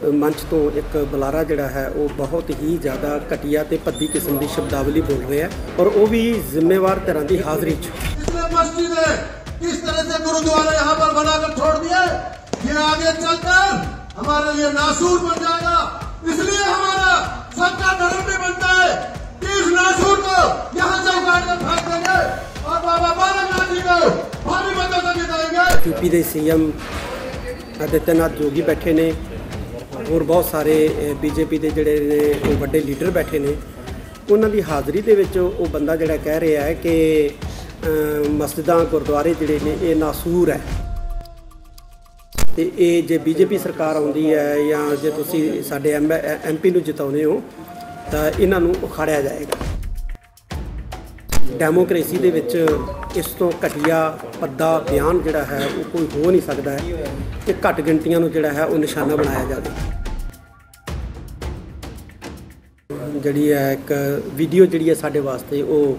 ਮੰਚ ਤੋਂ ਇੱਕ ਬੁਲਾਰਾ ਜਿਹੜਾ ਹੈ ਉਹ ਬਹੁਤ ਹੀ ਜ਼ਿਆਦਾ ਘਟੀਆ ਤੇ ਭੱਦੀ ਕਿਸਮ ਦੀ ਸ਼ਬਦਾਵਲੀ ਬੋਲ ਰਿਹਾ ਹੈ ਔਰ ਉਹ ਵੀ ਜ਼ਿੰਮੇਵਾਰ ਧਿਰਾਂ ਦੀ ਹਾਜ਼ਰੀ 'ਚ इसने मस्जिद है किस तरह से गुरुद्वारा यहाँ पर बनाकर छोड़ दिया ये आगे चलकर हमारे लिए नासूर बन जाएगा इसलिए हमारा सबका धर्म भी बनता है कि इस नासूर को यहाँ से उखाड़ कर फेंक देंगे और बाबा बालक जी को भारी मदद से जिताएंगे ਯੂਪੀ ਦੇ ਸੀਐਮ ਆਦਿੱਤਿਆਨਾਥ ਜੋਗੀ ਬੈਠੇ ਨੇ ਹੋਰ ਬਹੁਤ ਸਾਰੇ ਬੀਜੇਪੀ ਦੇ ਜਿਹੜੇ ਨੇ ਵੱਡੇ ਲੀਡਰ ਬੈਠੇ ਨੇ। ਉਹਨਾਂ ਦੀ ਹਾਜ਼ਰੀ ਦੇ ਵਿੱਚ ਉਹ ਬੰਦਾ ਜਿਹੜਾ ਕਹਿ ਰਿਹਾ ਹੈ ਕਿ ਮਸਜਿਦਾਂ, ਗੁਰਦੁਆਰੇ ਜਿਹੜੇ ਨੇ, ਇਹ ਨਾਸੂਰ ਹੈ। ਤੇ ਇਹ ਜੇ ਬੀਜੇਪੀ ਸਰਕਾਰ ਆਉਂਦੀ ਹੈ ਜਾਂ ਜੇ ਤੁਸੀਂ ਸਾਡੇ ਐਮਪੀ ਨੂੰ ਜਿਤਾਉਂਦੇ ਹੋ, ਤਾਂ ਇਹਨਾਂ ਨੂੰ ਉਖਾੜਿਆ ਜਾਏਗਾ। ਡੈਮੋਕ੍ਰੇਸੀ ਦੇ ਵਿੱਚ ਇਸ ਤੋਂ ਘਟੀਆ ਪੱਦਾ ਬਿਆਨ ਜਿਹੜਾ ਹੈ ਉਹ ਕੋਈ ਹੋ ਨਹੀਂ ਸਕਦਾ ਹੈ ਕਿ ਘੱਟ ਗਿਣਤੀਆਂ ਨੂੰ ਜਿਹੜਾ ਹੈ ਉਹ ਨਿਸ਼ਾਨਾ ਬਣਾਇਆ ਜਾਵੇ। ਜਿਹੜੀ ਹੈ ਇੱਕ ਵੀਡੀਓ ਜਿਹੜੀ ਹੈ ਸਾਡੇ ਵਾਸਤੇ ਉਹ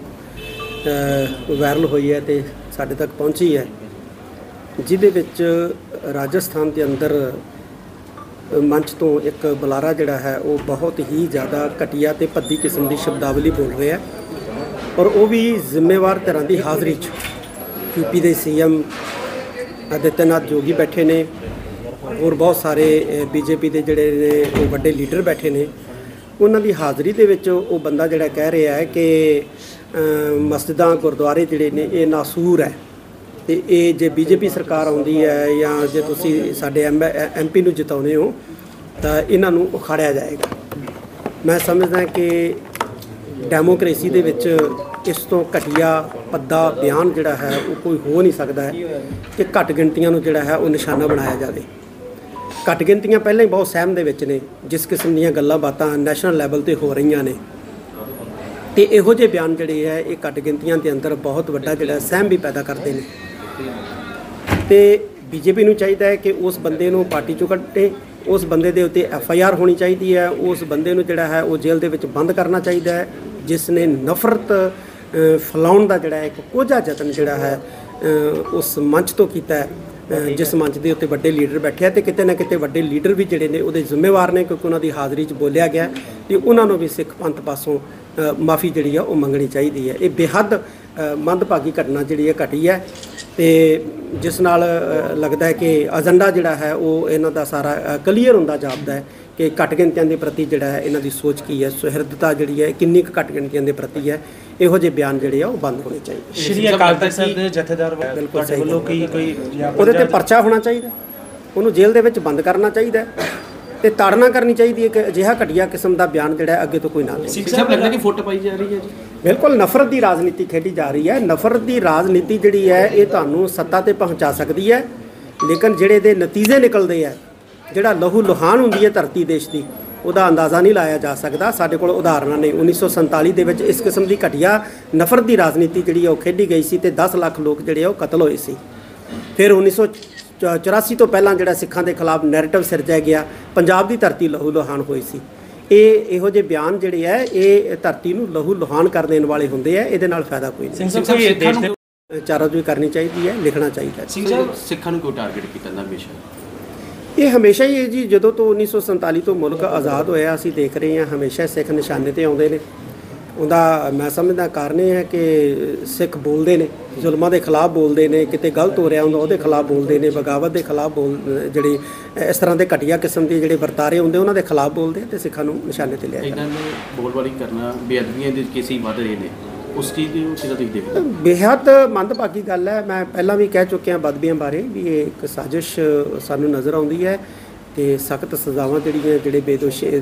ਵਾਇਰਲ ਹੋਈ ਹੈ ਤੇ ਸਾਡੇ ਤੱਕ ਪਹੁੰਚੀ ਹੈ, ਜਿਹਦੇ ਵਿੱਚ ਰਾਜਸਥਾਨ ਦੇ ਅੰਦਰ ਮੰਚ ਤੋਂ ਇੱਕ ਬੁਲਾਰਾ ਜਿਹੜਾ ਹੈ ਉਹ ਬਹੁਤ ਹੀ ਜ਼ਿਆਦਾ ਘਟੀਆ ਤੇ ਭੱਦੀ ਕਿਸਮ ਦੀ ਸ਼ਬਦਾਵਲੀ ਬੋਲ ਰਿਹਾ ਹੈ। ਔਰ ਉਹ ਵੀ ਜ਼ਿੰਮੇਵਾਰ ਧਿਰਾਂ ਦੀ ਹਾਜ਼ਰੀ 'ਚ। ਯੂਪੀ ਦੇ ਸੀਐਮ ਆਦਿੱਤਿਆਨਾਥ ਜੋਗੀ ਬੈਠੇ ਨੇ ਹੋਰ ਬਹੁਤ ਸਾਰੇ ਬੀਜੇਪੀ ਦੇ ਜਿਹੜੇ ਨੇ, ਉਹ ਵੱਡੇ ਲੀਡਰ ਬੈਠੇ ਨੇ। ਉਹਨਾਂ ਦੀ ਹਾਜ਼ਰੀ ਦੇ ਵਿੱਚ ਉਹ ਬੰਦਾ ਜਿਹੜਾ ਕਹਿ ਰਿਹਾ ਹੈ ਕਿ ਮਸਜਿਦਾਂ, ਗੁਰਦੁਆਰੇ ਜਿਹੜੇ ਨੇ, ਇਹ ਨਾਸੂਰ ਹੈ। ਤੇ ਇਹ ਜੇ ਬੀਜੇਪੀ ਸਰਕਾਰ ਆਉਂਦੀ ਹੈ ਜਾਂ ਜੇ ਤੁਸੀਂ ਸਾਡੇ ਐਮਪੀ ਨੂੰ ਜਿਤਾਉਂਦੇ ਹੋ, ਤਾਂ ਇਹਨਾਂ ਨੂੰ ਉਖਾੜਿਆ ਜਾਏਗਾ। ਮੈਂ ਸਮਝਦਾ ਕਿ ਡੈਮੋਕ੍ਰੇਸੀ ਦੇ ਵਿੱਚ ਇਸ ਤੋਂ ਘਟੀਆ ਪੱਦਾ ਬਿਆਨ ਜਿਹੜਾ ਹੈ ਉਹ ਕੋਈ ਹੋ ਨਹੀਂ ਸਕਦਾ ਹੈ ਕਿ ਘੱਟ ਗਿਣਤੀਆਂ ਨੂੰ ਜਿਹੜਾ ਹੈ ਉਹ ਨਿਸ਼ਾਨਾ ਬਣਾਇਆ ਜਾਵੇ। ਘੱਟ ਗਿਣਤੀਆਂ ਪਹਿਲਾਂ ਹੀ ਬਹੁਤ ਸਹਿਮ ਦੇ ਵਿੱਚ ਨੇ, ਜਿਸ ਕਿਸਮ ਦੀਆਂ ਗੱਲਾਂ ਬਾਤਾਂ ਨੈਸ਼ਨਲ ਲੈਵਲ ਤੇ ਹੋ ਰਹੀਆਂ ਨੇ। ਤੇ ਇਹੋ ਜਿਹੇ ਬਿਆਨ ਜਿਹੜੇ ਹੈ, ਇਹ ਘੱਟ ਗਿਣਤੀਆਂ ਦੇ ਅੰਦਰ ਬਹੁਤ ਵੱਡਾ ਜਿਹੜਾ ਸਹਿਮ ਵੀ ਪੈਦਾ ਕਰਦੇ ਨੇ। ਤੇ ਬੀਜੇਪੀ ਨੂੰ ਚਾਹੀਦਾ ਹੈ ਕਿ ਉਸ ਬੰਦੇ ਨੂੰ ਪਾਰਟੀ ਚੋਂ ਕੱਢੇ, ਉਸ ਬੰਦੇ ਦੇ ਉੱਤੇ ਐਫ ਆਈ ਆਰ ਹੋਣੀ ਚਾਹੀਦੀ ਹੈ, ਉਸ ਬੰਦੇ ਨੂੰ ਜਿਹੜਾ ਹੈ ਉਹ ਜੇਲ੍ਹ ਦੇ ਵਿੱਚ ਬੰਦ ਕਰਨਾ ਚਾਹੀਦਾ ਹੈ ਜਿਸ ਨੇ ਨਫ਼ਰਤ ਫੈਲਾਉਣ ਦਾ ਜਿਹੜਾ ਇੱਕ ਕੋਝਾ ਯਤਨ ਜਿਹੜਾ ਹੈ ਉਸ ਮੰਚ ਤੋਂ ਕੀਤਾ ਹੈ। ਜਿਸ ਮੰਚ ਦੇ ਉੱਤੇ ਵੱਡੇ ਲੀਡਰ ਬੈਠੇ ਆ ਤੇ ਕਿਤੇ ਨਾ ਕਿਤੇ ਵੱਡੇ ਲੀਡਰ ਵੀ ਜਿਹੜੇ ਨੇ ਉਹਦੇ ਜ਼ਿੰਮੇਵਾਰ ਨੇ ਕਿਉਂਕਿ ਉਹਨਾਂ ਦੀ ਹਾਜ਼ਰੀ 'ਚ ਬੋਲਿਆ ਗਿਆ ਤੇ ਉਹਨਾਂ ਨੂੰ ਵੀ ਸਿੱਖ ਪੰਥ ਪਾਸੋਂ ਮਾਫੀ ਜਿਹੜੀ ਆ ਉਹ ਮੰਗਣੀ ਚਾਹੀਦੀ ਹੈ। ਇਹ ਬੇਹੱਦ ਮੰਦਭਾਗੀ ਘਟਨਾ ਜਿਹੜੀ ਹੈ ਘਟੀ ਹੈ ਤੇ ਜਿਸ ਨਾਲ ਲੱਗਦਾ ਹੈ ਕਿ ਏਜੰਡਾ ਜਿਹੜਾ ਹੈ ਉਹ ਇਹਨਾਂ ਦਾ ਸਾਰਾ ਕਲੀਅਰ ਹੁੰਦਾ ਜਾਪਦਾ ਹੈ ਕਿ ਘੱਟ ਗਿਣਤੀਆਂ ਦੇ ਪ੍ਰਤੀ ਜਿਹੜਾ ਹੈ ਇਹਨਾਂ ਦੀ ਸੋਚ ਕੀ ਹੈ ਸੁਹਿਰਦਤਾ ਜਿਹੜੀ ਹੈ ਕਿੰਨੀ ਕੁ ਘੱਟ ਗਿਣਤੀਆਂ ਦੇ ਪ੍ਰਤੀ ਹੈ ਇਹੋ ਜਿਹੇ ਬਿਆਨ ਜਿਹੜੇ ਆ ਉਹ ਬੰਦ ਹੋਣੇ ਚਾਹੀਦੇ ਸ਼੍ਰੀ ਅਕਾਲ ਤਖਤ ਸਾਹਿਬ ਦੇ ਜਥੇਦਾਰ ਬਿਲਕੁਲ ਤੁਹਾਡੇ ਸਹੀ ਵੱਲੋਂ ਕੀ ਕੋਈ ਉਹਦੇ ਤੇ ਪਰਚਾ ਹੋਣਾ ਚਾਹੀਦਾ। ਉਹਨੂੰ ਜੇਲ੍ਹ ਦੇ ਵਿੱਚ ਬੰਦ ਕਰਨਾ ਚਾਹੀਦਾ ਹੈ ਤੇ ਤਾੜਨਾ ਕਰਨੀ ਚਾਹੀਦੀ ਹੈ ਕਿ ਅਜਿਹਾ ਘਟੀਆ ਕਿਸਮ ਦਾ ਬਿਆਨ ਜਿਹੜਾ ਹੈ ਅੱਗੇ ਤੋਂ ਕੋਈ ਨਾ ਦੇ ਸਿੱਖ ਸਾਹਿਬ ਲੱਗਦਾ ਕਿ ਫੁੱਟ ਪਾਈ ਜਾ ਰਹੀ ਹੈ ਜੀ। ਬਿਲਕੁਲ ਨਫ਼ਰਤ ਦੀ ਰਾਜਨੀਤੀ ਖੇਡੀ ਜਾ ਰਹੀ ਹੈ। ਨਫ਼ਰਤ ਦੀ ਰਾਜਨੀਤੀ ਜਿਹੜੀ ਹੈ ਇਹ ਤੁਹਾਨੂੰ ਸੱਤਾ ਤੇ ਪਹੁੰਚਾ ਸਕਦੀ ਹੈ। ਲੇਕਿਨ ਜਿਹੜੇ ਦੇ ਨਤੀਜੇ ਨਿਕਲਦੇ ਆ ਜਿਹੜਾ ਲਹੂ ਲੁਹਾਨ ਹੁੰਦੀ ਹੈ ਧਰਤੀ ਦੇਸ਼ ਦੀ ਉਹਦਾ ਅੰਦਾਜ਼ਾ ਨਹੀਂ ਲਾਇਆ ਜਾ ਸਕਦਾ। ਸਾਡੇ ਕੋਲ ਉਦਾਹਰਨਾਂ ਨੇ 1947 ਦੇ ਵਿੱਚ ਇਸ ਕਿਸਮ ਦੀ ਘਟੀਆ ਨਫ਼ਰਤ ਦੀ ਰਾਜਨੀਤੀ ਜਿਹੜੀ ਉਹ ਖੇਡੀ ਗਈ ਸੀ ਤੇ 10 ਲੱਖ ਲੋਕ ਜਿਹੜੇ ਉਹ ਕਤਲ ਹੋਏ ਸੀ। ਫਿਰ 1984 ਤੋਂ ਪਹਿਲਾਂ ਜਿਹੜਾ ਸਿੱਖਾਂ ਦੇ ਖਿਲਾਫ ਨੈਰੇਟਿਵ ਸਿਰਜਿਆ ਗਿਆ ਪੰਜਾਬ ਦੀ ਧਰਤੀ ਲਹੂ ਲੁਹਾਨ ਹੋਈ ਸੀ। ਇਹ ਇਹੋ ਜਿਹੇ ਬਿਆਨ ਜਿਹੜੇ ਆ ਇਹ ਧਰਤੀ ਨੂੰ ਲਹੂ ਲੁਹਾਨ ਕਰ ਦੇਣ ਵਾਲੇ ਹੁੰਦੇ ਆ ਇਹਦੇ ਨਾਲ ਫਾਇਦਾ ਕੋਈ ਸਿੰਘ ਸਾਹਿਬ ਨਹੀਂ ਚਾਰਾਜੋਈ ਕਰਨੀ ਚਾਹੀਦੀ ਹੈ ਲਿਖਣਾ ਚਾਹੀਦਾ ਹੈ। ਸਿੰਘ ਸਾਹਿਬ ਸਿੱਖਾਂ ਨੂੰ ਕਿਉਂ ਟਾਰਗੇਟ ਕੀਤਾ ਜਾਂਦਾ ਹਮੇਸ਼ਾ ਇਹ ਹਮੇਸ਼ਾ ਹੀ ਹੈ ਜੀ, ਜਦੋਂ ਤੋਂ 1947 ਤੋਂ ਮੁਲਕ ਆਜ਼ਾਦ ਹੋਇਆ, ਅਸੀਂ ਦੇਖ ਰਹੇ ਹਾਂ, ਹਮੇਸ਼ਾ ਸਿੱਖ ਨਿਸ਼ਾਨੇ ਤੇ ਆਉਂਦੇ ਨੇ। ਉਹਦਾ ਮੈਂ ਸਮਝਦਾ ਕਾਰਨ ਇਹ ਹੈ ਕਿ ਸਿੱਖ ਬੋਲਦੇ ਨੇ, ਜ਼ੁਲਮਾਂ ਦੇ ਖਿਲਾਫ ਬੋਲਦੇ ਨੇ, ਕਿਤੇ ਗਲਤ ਹੋ ਰਿਹਾ ਹੁੰਦਾ, ਉਹਦੇ ਖਿਲਾਫ ਬੋਲਦੇ ਨੇ, ਬਗਾਵਤ ਦੇ ਖਿਲਾਫ ਬੋਲ, ਜਿਹੜੇ ਇਸ ਤਰ੍ਹਾਂ ਦੇ ਘਟੀਆ ਕਿਸਮ ਦੇ ਜਿਹੜੇ ਵਰਤਾਰੇ ਹੁੰਦੇ, ਉਹਨਾਂ ਦੇ ਖਿਲਾਫ ਬੋਲਦੇ ਆ ਤੇ ਸਿੱਖਾਂ ਨੂੰ ਨਿਸ਼ਾਨੇ ਤੇ ਲਿਆ ਜਾਂਦਾ। ਇਹਨਾਂ ਨੇ ਬੋਲਬਾਲੀ ਕਰਨਾ ਬੇਅਦਬੀਆਂ ਦੇ ਕੇਸ ਵੱਧ ਰਹੇ ਨੇ। ਉਸ ਚੀਜ਼ ਨੂੰ ਕਿਹਦਾ ਤੁਸੀਂ ਦੇਖਦੇ ਹੋ? ਬੇਹੱਦ ਮੰਦਭਾਗੀ ਗੱਲ ਹੈ। ਮੈਂ ਪਹਿਲਾਂ ਵੀ ਕਹਿ ਚੁੱਕਿਆ ਬਦਬੀਆਂ ਬਾਰੇ ਵੀ ਇਹ ਇੱਕ ਸਾਜ਼ਿਸ਼ ਸਾਨੂੰ ਨਜ਼ਰ ਆਉਂਦੀ ਹੈ ਤੇ ਸਖਤ ਸਜ਼ਾਵਾਂ ਜਿਹੜੀਆਂ, ਜਿਹੜੇ ਬੇਦੋਸ਼ੀ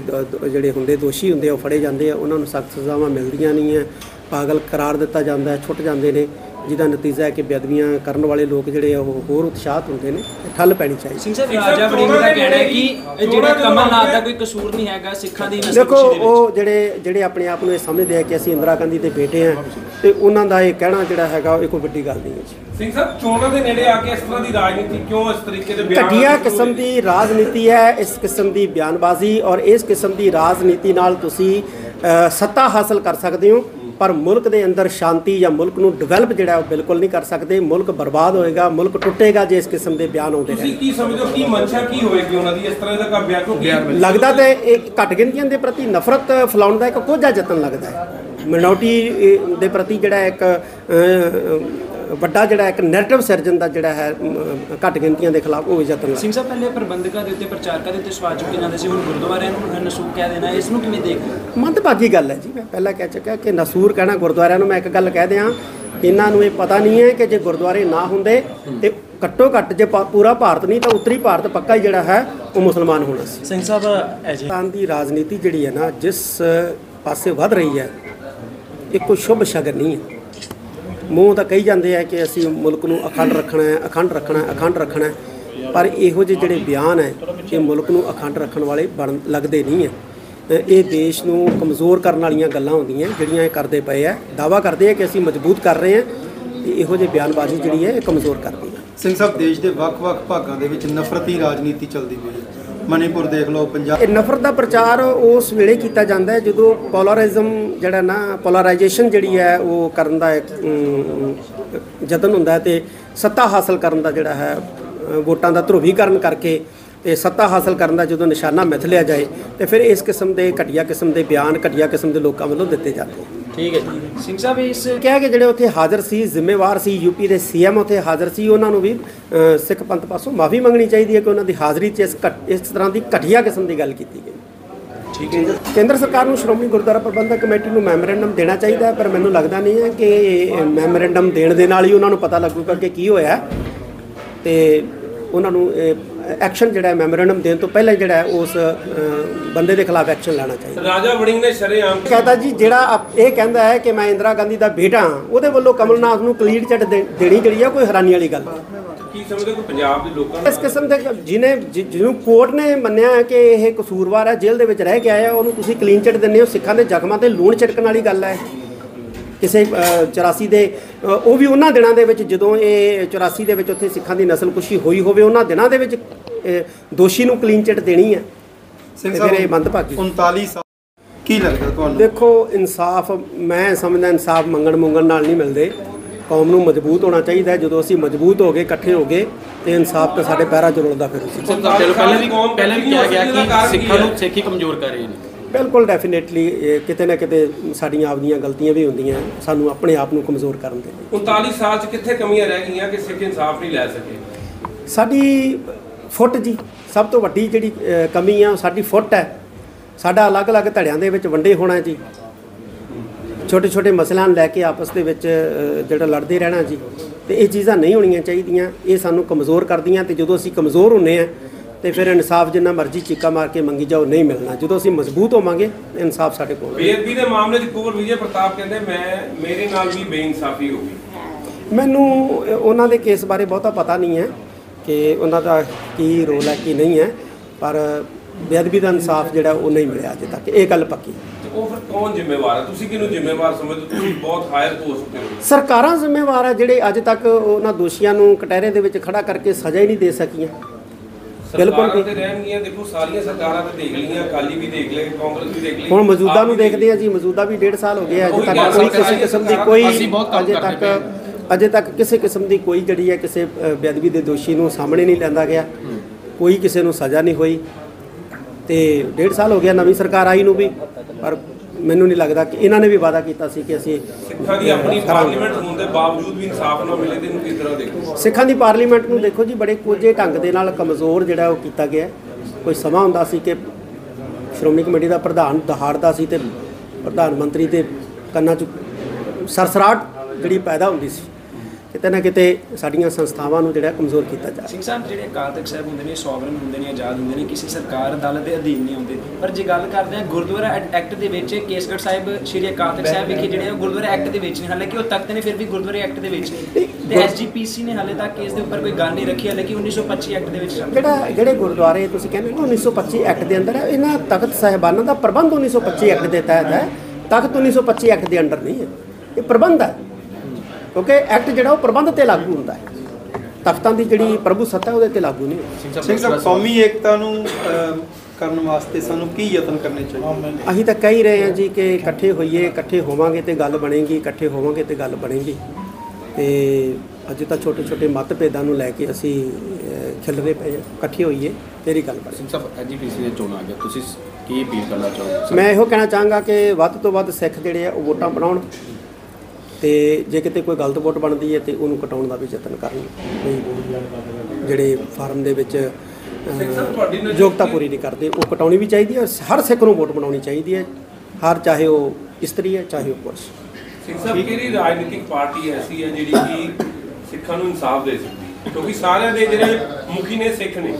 ਜਿਹੜੇ ਹੁੰਦੇ ਦੋਸ਼ੀ ਹੁੰਦੇ ਆ, ਉਹ ਫੜੇ ਜਾਂਦੇ ਆ। ਉਹਨਾਂ ਨੂੰ ਸਖਤ ਸਜ਼ਾਵਾਂ ਮਿਲਦੀਆਂ ਨਹੀਂ ਹੈ। ਪਾਗਲ ਕਰਾਰ ਦਿੱਤਾ ਜਾਂਦਾ ਹੈ, ਛੁੱਟ ਜਾਂਦੇ ਨੇ। ਜਿਹਦਾ ਨਤੀਜਾ ਹੈ ਕਿ ਬੇਅਦਬੀਆਂ ਕਰਨ ਵਾਲੇ ਲੋਕ ਜਿਹੜੇ ਆ ਉਹ ਹੋਰ ਉਤਸ਼ਾਹਤ ਹੁੰਦੇ ਨੇ ਤੇ ਠੱਲ ਪੈਣੀ ਚਾਹੀਦੀ ਸਿੰਘ ਸਾਹਿਬ ਰਾਜਾ ਵੜਿੰਗ ਦਾ ਕਹਿਣਾ ਹੈ ਕਿ ਇਹ ਜਿਹੜਾ ਕਮਲਨਾਥ ਦਾ ਕੋਈ ਕਸੂਰ ਨਹੀਂ ਹੈਗਾ ਸਿੱਖਾਂ ਦੀ ਨਸਲ ਦੇਖੋ ਖੁਸ਼ੀ ਦੇ ਵਿੱਚ। ਉਹ ਜਿਹੜੇ ਜਿਹੜੇ ਆਪਣੇ ਆਪ ਨੂੰ ਇਹ ਸਮਝਦੇ ਆ ਕਿ ਅਸੀਂ ਇੰਦਰਾ ਗਾਂਧੀ ਦੇ ਬੇਟੇ ਆ ਤੇ ਉਹਨਾਂ ਦਾ ਇਹ ਕਹਿਣਾ ਜਿਹੜਾ ਹੈਗਾ ਉਹ ਇਹ ਕੋਈ ਵੱਡੀ ਗੱਲ ਨਹੀਂ ਹੈ ਜੀ। ਸਿੰਘ ਸਾਹਿਬ ਚੋਣਾਂ ਦੇ ਨੇੜੇ ਆ ਕੇ ਇਸ ਤਰ੍ਹਾਂ ਦੀ ਰਾਜਨੀਤੀ ਕਿਉਂ ਇਸ ਤਰੀਕੇ ਦੇ ਬਿਆਨ ਘਟੀਆ ਕਿਸਮ ਦੀ ਰਾਜਨੀਤੀ ਹੈ ਇਸ ਕਿਸਮ ਦੀ ਬਿਆਨਬਾਜ਼ੀ ਔਰ ਇਸ ਕਿਸਮ ਦੀ ਰਾਜਨੀਤੀ ਨਾਲ ਤੁਸੀਂ ਸੱਤਾ ਹਾਸਲ ਕਰ ਸਕਦੇ ਹੋ। ਪਰ ਮੁਲਕ ਦੇ ਅੰਦਰ ਸ਼ਾਂਤੀ ਜਾਂ ਮੁਲਕ ਨੂੰ ਡਿਵੈਲਪ ਜਿਹੜਾ ਉਹ ਬਿਲਕੁਲ ਨਹੀਂ ਕਰ ਸਕਦੇ ਮੁਲਕ ਬਰਬਾਦ ਹੋਏਗਾ ਮੁਲਕ ਟੁੱਟੇਗਾ ਜੇ ਇਸ ਕਿਸਮ ਦੇ ਬਿਆਨ ਆਉਂਦੇ ਤੁਸੀਂ ਰਹਿਣ। ਕੀ ਸਮਝਦੇ ਹੋ ਕੀ ਮਨਸ਼ਾ ਕੀ ਹੋਏਗੀ ਉਹਨਾਂ ਦੀ ਇਸ ਤਰ੍ਹਾਂ ਦਾ ਕੰਮ ਬਿਆਨ ਕਿਉਂਕਿ ਲੱਗਦਾ ਤੇ ਇਹ ਘੱਟ ਗਿਣਤੀਆਂ ਦੇ ਪ੍ਰਤੀ ਨਫ਼ਰਤ ਫੈਲਾਉਣ ਦਾ ਇੱਕ ਕੋਝਾ ਯਤਨ ਲੱਗਦਾ ਹੈ। ਮਿਨੋਰਟੀ ਦੇ ਪ੍ਰਤੀ ਜਿਹੜਾ ਇੱਕ ਵੱਡਾ ਜਿਹੜਾ ਇੱਕ ਨੈਰੇਟਿਵ ਸਿਰਜਣ ਦਾ ਜਿਹੜਾ ਹੈ ਘੱਟ ਗਿਣਤੀਆਂ ਦੇ ਖਿਲਾਫ ਉਹ ਯਤਨ ਸਿੰਘ ਸਾਹਿਬ ਪਹਿਲੇ ਪ੍ਰਬੰਧਕਾਂ ਦੇ ਉੱਤੇ ਪ੍ਰਚਾਰਕਾਂ ਦੇ ਉੱਤੇ ਸਵਾਲ ਚੁੱਕੇ ਜਾਂਦੇ ਸੀ ਹੁਣ ਗੁਰਦੁਆਰਿਆਂ ਨੂੰ ਨਸੂਕ ਕਹਿ ਦੇਣਾ ਇਸ ਨੂੰ ਕਿਵੇਂ ਦੇਖਦੇ? ਮੰਦਭਾਗੀ ਗੱਲ ਹੈ ਜੀ ਮੈਂ ਪਹਿਲਾਂ ਕਹਿ ਚੁੱਕਿਆ ਕਿ ਨਸੂਰ ਕਹਿਣਾ ਗੁਰਦੁਆਰਿਆਂ ਨੂੰ ਮੈਂ ਇੱਕ ਗੱਲ ਕਹਿ ਦਿਆਂ ਇਹਨਾਂ ਨੂੰ ਇਹ ਪਤਾ ਨਹੀਂ ਹੈ ਕਿ ਜੇ ਗੁਰਦੁਆਰੇ ਨਾ ਹੁੰਦੇ ਤੇ ਘੱਟੋ ਘੱਟ ਜੇ ਪੂਰਾ ਭਾਰਤ ਨਹੀਂ ਤਾਂ ਉੱਤਰੀ ਭਾਰਤ ਪੱਕਾ ਹੀ ਜਿਹੜਾ ਹੈ ਉਹ ਮੁਸਲਮਾਨ ਹੋਣਾ ਸੀ ਸਿੰਘ ਸਾਹਿਬ ਪਾਕਿਸਤਾਨ ਦੀ ਰਾਜਨੀਤੀ ਜਿਹੜੀ ਹੈ ਨਾ ਜਿਸ ਪਾਸੇ ਵੱਧ ਰਹੀ ਹੈ ਇਹ ਕੋਈ ਸ਼ੁਭ ਸ਼ਗਨ ਨਹੀਂ ਹੈ ਮੂੰਹ ਤਾਂ ਕਹੀ ਜਾਂਦੇ ਆ ਕਿ ਅਸੀਂ ਮੁਲਕ ਨੂੰ ਅਖੰਡ ਰੱਖਣਾ ਹੈ, ਅਖੰਡ ਰੱਖਣਾ ਹੈ, ਅਖੰਡ ਰੱਖਣਾ ਹੈ। ਪਰ ਇਹੋ ਜਿਹੇ ਜਿਹੜੇ ਬਿਆਨ ਹੈ, ਇਹ ਮੁਲਕ ਨੂੰ ਅਖੰਡ ਰੱਖਣ ਵਾਲੇ ਬਣ ਲੱਗਦੇ ਨਹੀਂ ਹੈ। ਇਹ ਦੇਸ਼ ਨੂੰ ਕਮਜ਼ੋਰ ਕਰਨ ਵਾਲੀਆਂ ਗੱਲਾਂ ਹੁੰਦੀਆਂ ਜਿਹੜੀਆਂ ਇਹ ਕਰਦੇ ਪਏ ਆ। ਦਾਵਾ ਕਰਦੇ ਆ ਕਿ ਅਸੀਂ ਮਜ਼ਬੂਤ ਕਰ ਰਹੇ ਹਾਂ। ਤੇ ਇਹੋ ਜਿਹੇ ਬਿਆਨਬਾਜ਼ੀ ਜਿਹੜੀ ਹੈ, ਇਹ ਕਮਜ਼ੋਰ ਕਰਦੀ ਹੈ। ਸਿੰਘ ਸਾਹਿਬ, ਦੇਸ਼ ਦੇ ਵੱਖ-ਵੱਖ ਭਾਗਾਂ ਦੇ ਵਿੱਚ ਨਫ਼ਰਤੀ ਰਾਜਨੀਤੀ ਚੱਲਦੀ ਪਈ ਹੈ। ਮਣੀਪੁਰ ਦੇਖ ਲਓ, ਪੰਜਾਬ ਇਹ ਨਫ਼ਰਤ ਦਾ ਪ੍ਰਚਾਰ ਉਸ ਵੇਲੇ ਕੀਤਾ ਜਾਂਦਾ ਹੈ ਜਦੋਂ ਪੋਲਰਾਇਜ਼ਮ ਜਿਹੜਾ ਨਾ ਪੋਲਰਾਈਜੇਸ਼ਨ ਜਿਹੜੀ ਹੈ ਉਹ ਕਰਨ ਦਾ ਇੱਕ ਯਤਨ ਹੁੰਦਾ ਹੈ ਤੇ ਸੱਤਾ ਹਾਸਲ ਕਰਨ ਦਾ ਜਿਹੜਾ ਹੈ ਵੋਟਾਂ ਦਾ ਧਰੁਵੀਕਰਨ ਕਰਕੇ ਤੇ ਸੱਤਾ ਹਾਸਲ ਕਰਨ ਦਾ ਜਦੋਂ ਨਿਸ਼ਾਨਾ ਮਿਥ ਲਿਆ ਜਾਏ ਤੇ ਫਿਰ ਇਸ ਕਿਸਮ ਦੇ ਘਟੀਆ ਕਿਸਮ ਦੇ ਬਿਆਨ, ਘਟੀਆ ਕਿਸਮ ਦੇ ਲੋਕਾਂ ਵੱਲੋਂ ਦਿੱਤੇ ਜਾਂਦੇ ਹਨ। ਠੀਕ ਹੈ ਜੀ। ਸਿੰਘ ਸਾਹਿਬ ਇਸ ਕਿਹਾ ਕਿ ਜਿਹੜੇ ਉੱਥੇ ਹਾਜ਼ਰ ਸੀ ਜ਼ਿੰਮੇਵਾਰ ਸੀ ਯੂਪੀ ਦੇ ਸੀਐਮ ਉੱਥੇ ਹਾਜ਼ਰ ਸੀ ਉਹਨਾਂ ਨੂੰ ਵੀ ਸਿੱਖ ਪੰਥ ਪਾਸੋਂ ਮਾਫੀ ਮੰਗਣੀ ਚਾਹੀਦੀ ਹੈ ਕਿ ਉਹਨਾਂ ਦੀ ਹਾਜ਼ਰੀ 'ਚ ਇਸ ਇਸ ਤਰ੍ਹਾਂ ਦੀ ਘਟੀਆ ਕਿਸਮ ਦੀ ਗੱਲ ਕੀਤੀ ਗਈ। ਠੀਕ ਹੈ ਕੇਂਦਰ ਸਰਕਾਰ ਨੂੰ ਸ਼੍ਰੋਮਣੀ ਗੁਰਦੁਆਰਾ ਪ੍ਰਬੰਧਕ ਕਮੇਟੀ ਨੂੰ ਮੈਮੋਰੈਂਡਮ ਦੇਣਾ ਚਾਹੀਦਾ ਹੈ ਪਰ ਮੈਨੂੰ ਲੱਗਦਾ ਨਹੀਂ ਹੈ ਕਿ ਮੈਮੋਰੈਂਡਮ ਦੇਣ ਦੇ ਨਾਲ ਹੀ ਉਹਨਾਂ ਨੂੰ ਪਤਾ ਲੱਗੂਗਾ ਕਿ ਕੀ ਹੋਇਆ। ਤੇ ਉਹਨਾਂ ਨੂੰ ਐਕਸ਼ਨ ਜਿਹੜਾ ਮੈਮੋਰੈਂਡਮ ਦੇਣ ਤੋਂ ਪਹਿਲਾਂ ਜਿਹੜਾ ਉਸ ਬੰਦੇ ਦੇ ਖਿਲਾਫ ਐਕਸ਼ਨ ਲੈਣਾ ਚਾਹੀਦਾ। ਰਾਜਾ ਵੜਿੰਗ ਨੇ ਸ਼ਰੇਆਮ ਕਹਤਾ ਜੀ ਜਿਹੜਾ ਇਹ ਕਹਿੰਦਾ ਹੈ ਕਿ ਮੈਂ ਇੰਦਰਾ ਗਾਂਧੀ ਦਾ ਬੇਟਾ ਹਾਂ ਉਹਦੇ ਵੱਲੋਂ ਕਮਲਨਾਥ ਨੂੰ ਕਲੀਨ ਚਟ ਦੇਣੀ ਜਿਹੜੀ ਆ ਕੋਈ ਹੈਰਾਨੀ ਵਾਲੀ ਗੱਲ। ਨਹੀਂ ਕੀ ਸਮਝਦੇ ਕਿ ਪੰਜਾਬ ਦੇ ਲੋਕਾਂ ਇਸ ਕਿਸਮ ਦੇ ਜਿਹਨੇ ਜਿ- ਜਿਹਨੂੰ ਕੋਰਟ ਨੇ ਮੰਨਿਆ ਹੈ ਕਿ ਇਹ ਕਸੂਰਵਾਰ ਹੈ ਜੇਲ੍ਹ ਦੇ ਵਿੱਚ ਰਹਿ ਕੇ ਆਇਆ ਉਹਨੂੰ ਤੁਸੀਂ ਕਲੀਨ ਚਿਟ ਦਿੰਦੇ ਹੋ ਸਿੱਖਾਂ ਦੇ ਜ਼ਖਮਾਂ ਤੇ ਲੂਣ ਛਿੜਕਣ ਵਾਲੀ ਗੱਲ ਹੈ। ਕਿਸੇ ਅ, 84 ਦੇ ਉਹ ਵੀ ਉਹਨਾਂ ਦਿਨਾਂ ਦੇ ਵਿੱਚ ਜਦੋਂ ਇਹ 84 ਦੇ ਵਿੱਚ ਉੱਥੇ ਸਿੱਖਾਂ ਦੀ ਨਸਲਕੁਸ਼ੀ ਹੋਈ ਹੋਵੇ ਉਹਨਾਂ ਦਿਨਾਂ ਦੇ ਵਿੱਚ ਦੋਸ਼ੀ ਨੂੰ ਕਲੀਨ ਚਿਟ ਦੇਣੀ ਹੈ। ਸਿੰਘ ਫਿਰ ਇਹ ਸਾਹਿਬ ਮੰਦਭਾਗੀ। 39 ਸਾਲ ਕੀ ਲੱਗਦਾ ਤੁਹਾਨੂੰ? ਦੇਖੋ ਇਨਸਾਫ ਮੈਂ ਸਮਝਦਾ ਇਨਸਾਫ ਮੰਗਣ ਮੁੰਗਣ ਨਾਲ ਨਹੀਂ ਮਿਲਦੇ। ਕੌਮ ਨੂੰ ਮਜ਼ਬੂਤ ਹੋਣਾ ਚਾਹੀਦਾ ਹੈ। ਜਦੋਂ ਅਸੀਂ ਮਜ਼ਬੂਤ ਹੋ ਗਏ ਇਕੱਠੇ ਹੋ ਗਏ ਤੇ ਇਨਸਾਫ ਤਾਂ ਸਾਡੇ ਪੈਰਾਂ 'ਚ ਰੁਲਦਾ ਫਿਰ। ਸੀ ਚਲੋ ਪਹਿਲਾਂ ਵੀ ਪਹਿਲਾਂ ਵੀ ਕਿਹਾ ਗਿਆ ਕਿ ਸਿੱਖਾਂ ਨੂੰ ਸਿੱਖੀ ਕਮਜ਼ੋਰ ਕਰ ਰਹੇ ਨੇ। ਬਿਲਕੁਲ ਡੈਫੀਨੇਟਲੀ ਕਿਤੇ ਨਾ ਕਿਤੇ ਸਾਡੀਆਂ ਆਪਦੀਆਂ ਗਲਤੀਆਂ ਵੀ ਹੁੰਦੀਆਂ ਸਾਨੂੰ ਆਪਣੇ ਆਪ ਨੂੰ ਕਮਜ਼ੋਰ ਕਰਨ ਦੇ ਲਈ। 39 ਸਾਲ 'ਚ ਕਿੱਥੇ ਕਮੀਆਂ ਰਹਿ ਗਈਆਂ ਕਿ ਸਿੱਖ ਇਨਸਾਫ ਨਹੀਂ ਲੈ ਸਕੇ? ਸਾਡੀ ਫੁੱਟ ਜੀ ਸਭ ਤੋਂ ਵੱਡੀ ਜਿਹੜੀ ਕਮੀ ਆ ਸਾਡੀ ਫੁੱਟ ਹੈ। ਸਾਡਾ ਅਲੱਗ-ਅਲੱਗ ਧੜਿਆਂ ਦੇ ਵਿੱਚ ਵੰਡੇ ਹੋਣਾ ਜੀ। ਛੋਟੇ ਛੋਟੇ ਮਸਲਿਆਂ ਨੂੰ ਲੈ ਕੇ ਆਪਸ ਦੇ ਵਿੱਚ ਜਿਹੜਾ ਲੜਦੇ ਰਹਿਣਾ ਜੀ। ਤੇ ਇਹ ਚੀਜ਼ਾਂ ਨਹੀਂ ਹੋਣੀਆਂ ਚਾਹੀਦੀਆਂ ਇਹ ਸਾਨੂੰ ਕਮਜ਼ੋਰ ਕਰਦੀਆਂ ਤੇ ਜਦੋਂ ਅਸੀਂ ਕਮਜ਼ੋਰ ਹੁੰਨੇ ਆ ਤੇ ਫਿਰ ਇਨਸਾਫ ਜਿੰਨਾ ਮਰਜ਼ੀ ਚੀਕਾ ਮਾਰ ਕੇ ਮੰਗੀ ਜਾਓ ਨਹੀਂ ਮਿਲਣਾ। ਜਦੋਂ ਅਸੀਂ ਮਜ਼ਬੂਤ ਹੋਵਾਂਗੇ ਇਨਸਾਫ ਸਾਡੇ ਕੋਲ। ਬੇਅਦਬੀ ਦੇ ਮਾਮਲੇ 'ਚ ਕੁਵਰ ਵਿਜੇ ਪ੍ਰਤਾਪ ਕਹਿੰਦੇ ਮੈਂ ਮੇਰੇ ਨਾਲ ਵੀ ਬੇਇਨਸਾਫੀ ਹੋ ਗਈ। ਮੈਨੂੰ ਉਹਨਾਂ ਦੇ ਕੇਸ ਬਾਰੇ ਬਹੁਤਾ ਪਤਾ ਨਹੀਂ ਹੈ ਕਿ ਉਹਨਾਂ ਦਾ ਕੀ ਰੋਲ ਹੈ ਕੀ ਨਹੀਂ ਹੈ ਪਰ ਬੇਅਦਬੀ ਦਾ ਇਨਸਾਫ ਜਿਹੜਾ ਉਹ ਨਹੀਂ ਮਿਲਿਆ ਅਜੇ ਤੱਕ। ਇਹ ਗੱਲ ਪੱਕੀ। ਤੇ ਉਹ ਫਿਰ ਕੌਣ ਜ਼ਿੰਮੇਵਾਰ ਹੈ? ਤੁਸੀਂ ਕਿਹਨੂੰ ਜ਼ਿੰਮੇਵਾਰ ਸਮਝਦੇ ਹੋ? ਤੁਸੀਂ ਬਹੁਤ ਹਾਇਰ ਪੋਸਟ ਤੇ ਹੋ। ਸਰਕਾਰਾਂ ਜ਼ਿੰਮੇਵਾਰ ਹੈ ਜਿਹੜੇ ਅੱਜ ਤੱਕ ਉਹਨਾਂ ਦੋਸ਼ੀਆਂ ਨੂੰ ਕਟਹਿਰੇ ਦੇ ਵਿੱਚ ਖੜਾ ਕਰਕੇ ਸਜ਼ਾ ਹੀ ਨਹੀਂ ਦੇ ਸਕੀਆਂ। ਬਿਲਕੁਲ। ਸਰਕਾਰਾਂ। ਤੇ ਰਹਿਣਗੀਆਂ ਦੇਖੋ ਸਾਰੀਆਂ ਸਰਕਾਰਾਂ ਤੇ ਦੇਖ ਲਈਆਂ ਅਕਾਲੀ ਵੀ ਦੇਖ ਲਏ ਕਾਂਗਰਸ ਵੀ ਦੇਖ ਲਈ ਹੁਣ ਮੌਜੂਦਾ ਆਪ ਨੂੰ ਵੀ ਦੇਖ ਦੇਖਦੇ ਆ ਜੀ ਮੌਜੂਦਾ ਵੀ 1.5 ਸਾਲ ਹੋ ਗਏ ਆ, ਅਜੇ ਉਹੀ ਤੱਕ ਗੱਲ ਕੋਈ ਸਰਕਾਰਾਂ ਕਿਸੇ ਕਿਸਮ ਦੀ ਕੋਈ ਅਸੀਂ ਬਹੁਤ ਕੰਮ ਅਜੇ ਕਰਦੇ ਤੱਕ ਅਜੇ ਤੱਕ ਕਿਸੇ ਕਿਸਮ ਦੀ ਕੋਈ ਜਿਹੜੀ ਹੈ ਕਿਸੇ ਅ, ਬੇਅਦਬੀ ਦੇ ਦੋਸ਼ੀ ਨੂੰ ਸਾਹਮਣੇ ਨਹੀਂ ਲੈਂਦਾ ਗਿਆ। ਕੋਈ ਕਿਸੇ ਨੂੰ ਸਜ਼ਾ ਨਹੀਂ ਹੋਈ। ਤੇ 1.5 ਸਾਲ ਹੋ ਗਿਆ ਨਵੀਂ ਸਰਕਾਰ ਆਈ ਨੂੰ ਵੀ। ਪਰ ਮੈਨੂੰ ਨਹੀਂ ਲੱਗਦਾ ਕਿ ਇਹਨਾਂ ਨੇ ਵੀ ਵਾਅਦਾ ਕੀਤਾ ਸੀ ਕਿ ਅਸੀਂ ਸਿੱਖਾਂ ਦੀ ਆਪਣੀ। ਪਾਰਲੀਮੈਂਟ ਹੋਣ ਦੇ ਬਾਵਜੂਦ ਵੀ ਇਨਸਾਫ ਨਾ ਮਿਲੇ ਤੇ ਇਹਨੂੰ ਕਿਸ ਤਰ੍ਹਾਂ ਦੇਖੋ ਸਿੱਖਾਂ ਦੀ ਪਾਰਲੀਮੈਂਟ ਨੂੰ ਦੇਖੋ ਜੀ ਬੜੇ ਕੋਝੇ ਢੰਗ ਦੇ ਨਾਲ ਕਮਜ਼ੋਰ ਜਿਹੜਾ ਉਹ ਕੀਤਾ ਗਿਆ। ਕੋਈ ਸਮਾਂ ਹੁੰਦਾ ਸੀ ਕਿ ਸ਼੍ਰੋਮਣੀ ਕਮੇਟੀ ਦਾ ਪ੍ਰਧਾਨ ਦਹਾੜਦਾ ਸੀ ਤੇ ਪ੍ਰਧਾਨ ਮੰਤਰੀ ਦੇ ਕੰਨਾਂ 'ਚ ਸਰਸਰਾਟ ਜਿਹੜੀ ਪੈਦਾ ਹੁੰਦੀ ਸੀ ਕਿਤੇ ਨਾ ਕਿਤੇ ਸਾਡੀਆਂ ਸੰਸਥਾਵਾਂ ਨੂੰ ਜਿਹੜਾ ਕਮਜ਼ੋਰ ਕੀਤਾ ਜਾ ਰਿਹਾ। ਸਿੰਘ ਸਾਹਿਬ ਜਿਹੜੇ ਅਕਾਲ ਤਖਤ ਸਾਹਿਬ ਹੁੰਦੇ ਨੇ ਸੋਵਰਨ ਹੁੰਦੇ ਨੇ ਆਜ਼ਾਦ ਹੁੰਦੇ ਨੇ ਕਿਸੇ ਸਰਕਾਰ ਅਦਾਲਤ ਦੇ ਅਧੀਨ ਨਹੀਂ ਆਉਂਦੇ। ਪਰ ਜੇ ਗੱਲ ਕਰਦੇ ਹਾਂ ਗੁਰਦੁਆਰਾ ਐਕ- ਐਕਟ ਦੇ ਵਿੱਚ ਕੇਸਗੜ੍ਹ ਸਾਹਿਬ ਸ਼੍ਰੀ ਅਕਾਲ ਤਖਤ ਸਾਹਿਬ ਵਿਖੇ ਜਿਹੜੇ ਆ ਉਹ ਗੁਰਦੁਆਰਾ ਐਕਟ ਦੇ ਵਿੱਚ ਨੇ ਹਾਲਾਂਕਿ ਉਹ ਤਖਤ ਨੇ ਫਿਰ ਵੀ ਗੁਰਦੁਆਰਾ ਐਕਟ ਦੇ ਵਿੱਚ। ਨੇ ਤੇ ਐਸਜੀਪੀਸੀ ਨੇ ਹਾਲੇ ਤੱਕ ਇਸ ਦੇ ਉੱਪਰ ਕੋਈ ਗੱਲ ਨਹੀਂ ਰੱਖੀ ਹਾਲਾਂਕਿ 1925 ਐਕਟ ਦੇ ਵਿੱਚ। ਜਿਹੜਾ ਜਿਹੜੇ ਗੁਰਦੁਆਰੇ ਤੁਸੀਂ ਕਹਿੰਦੇ ਨਾ 1925 ਐਕਟ ਦੇ ਅੰਦਰ ਹੈ ਇਹਨਾਂ ਤਖਤ ਸਾਹਿਬਾਨਾਂ ਦਾ ਪ੍ਰਬੰਧ 1925 ਐਕਟ ਦੇ ਤਹਿਤ ਹੈ। ਤਖਤ 1925 ਐਕਟ ਦੇ ਅੰਡਰ ਨਹੀਂ ਹੈ। ਇਹ ਪ੍ਰਬੰਧ ਹੈ। ਕਿਉਂਕਿ ਐਕਟ ਜਿਹੜਾ ਉਹ ਪ੍ਰਬੰਧ ਤੇ ਲਾਗੂ ਹੁੰਦਾ ਹੈ। ਤਖਤਾਂ ਦੀ ਜਿਹੜੀ ਪ੍ਰਭੂ ਸੱਤਾ ਉਹਦੇ ਤੇ ਲਾਗੂ ਨਹੀਂ ਹੁੰਦਾ। ਸਿੰਘ ਸਾਹਿਬ ਕੌਮੀ ਏਕਤਾ ਨੂੰ ਕਰਨ ਵਾਸਤੇ ਸਾਨੂੰ ਕੀ ਯਤਨ ਕਰਨੇ ਚਾਹੀਦੇ? ਅਸੀਂ ਤਾਂ ਕਹਿ ਹੀ ਰਹੇ ਹਾਂ ਜੀ ਕਿ ਇਕੱਠੇ ਹੋਈਏ ਇਕੱਠੇ ਹੋਵਾਂਗੇ ਤੇ ਗੱਲ ਬਣੇਗੀ ਇਕੱਠੇ ਹੋਵਾਂਗੇ ਤੇ ਗੱਲ ਬਣੇਗੀ। ਤੇ ਅਜੇ ਤਾਂ ਛੋਟੇ ਛੋਟੇ ਮਤਭੇਦਾਂ ਨੂੰ ਲੈ ਕੇ ਅਸੀਂ ਅਹ, ਖਿਲਰੇ ਪਏ ਇਕੱਠੇ ਹੋਈਏ ਤੇਰੀ ਗੱਲ ਬਣੇ ਸਿੰਘ ਸਾਹਿਬ ਐਜੀਪੀਸੀ ਦੇ ਚੋਣ ਆ ਗਿਆ ਤੁਸੀਂ ਕੀ ਅਪੀਲ ਕਰਨਾ ਚਾਹੋਗੇ? ਮੈਂ ਇਹੋ ਕਹਿਣਾ ਚਾਹਾਂਗਾ ਕਿ ਵੱਧ ਤੋਂ ਵੱਧ ਸਿੱਖ ਜਿਹੜੇ ਆ ਉਹ ਵੋਟਾਂ ਬਣਾਉਣ। ਤੇ ਜੇ ਕਿਤੇ ਕੋਈ ਗਲਤ ਵੋਟ ਬਣਦੀ ਹੈ ਤੇ ਉਹਨੂੰ ਕਟਾਉਣ ਦਾ ਵੀ ਯਤਨ ਕਰਨ ਜਿਹੜੇ ਫਾਰਮ ਦੇ ਵਿੱਚ ਯੋਗਤਾ ਪੂਰੀ ਨਹੀਂ ਕਰਦੇ ਉਹ ਕਟਾਉਣੀ ਵੀ ਚਾਹੀਦੀ ਹੈ ਹਰ ਸਿੱਖ ਨੂੰ ਵੋਟ ਬਣਾਉਣੀ ਚਾਹੀਦੀ ਹੈ ਹਰ ਚਾਹੇ ਉਹ ਇਸਤਰੀ ਹੈ ਚਾਹੇ ਉਹ ਪੁਰਸ਼। ਸਿੰਘ ਸਾਹਿਬ ਕਿਹੜੀ ਰਾਜਨੀਤਿਕ ਪਾਰਟੀ ਐਸੀ ਹੈ ਜਿਹੜੀ ਕਿ ਸਿੱਖਾਂ ਨੂੰ ਇਨਸਾਫ ਦੇ ਸਕਦੀ ਕਿਉਂਕਿ ਸਾਰਿਆਂ ਦੇ ਜਿਹੜੇ ਮੁਖੀ ਨੇ ਸਿੱਖ ਨੇ।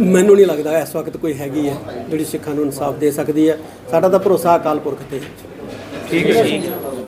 ਮੈਨੂੰ ਨਹੀਂ ਲੱਗਦਾ ਇਸ ਵਕਤ ਕੋਈ ਹੈਗੀ ਹੈ ਜਿਹੜੀ ਸਿੱਖਾਂ ਨੂੰ ਇਨਸਾਫ ਦੇ ਸਕਦੀ ਹੈ। ਸਾਡਾ ਤਾਂ ਭਰੋਸਾ ਅਕਾਲ ਪੁਰਖ ਤੇ ਠੀਕ ਹੈ ਜੀ।